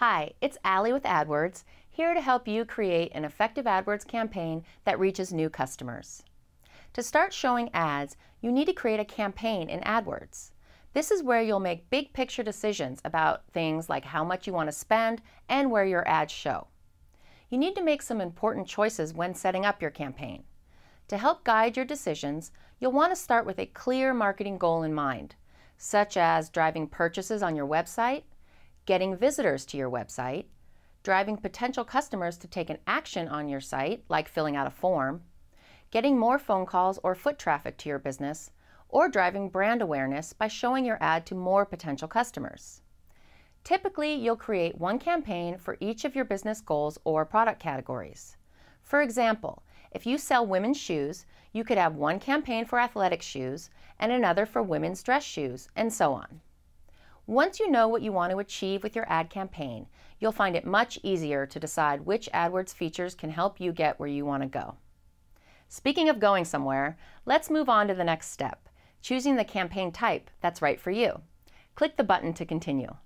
Hi, it's Allie with AdWords, here to help you create an effective AdWords campaign that reaches new customers. To start showing ads, you need to create a campaign in AdWords. This is where you'll make big picture decisions about things like how much you want to spend and where your ads show. You need to make some important choices when setting up your campaign. To help guide your decisions, you'll want to start with a clear marketing goal in mind, such as driving purchases on your website, getting visitors to your website, driving potential customers to take an action on your site, like filling out a form, getting more phone calls or foot traffic to your business, or driving brand awareness by showing your ad to more potential customers. Typically, you'll create one campaign for each of your business goals or product categories. For example, if you sell women's shoes, you could have one campaign for athletic shoes and another for women's dress shoes, and so on. Once you know what you want to achieve with your ad campaign, you'll find it much easier to decide which AdWords features can help you get where you want to go. Speaking of going somewhere, let's move on to the next step, choosing the campaign type that's right for you. Click the button to continue.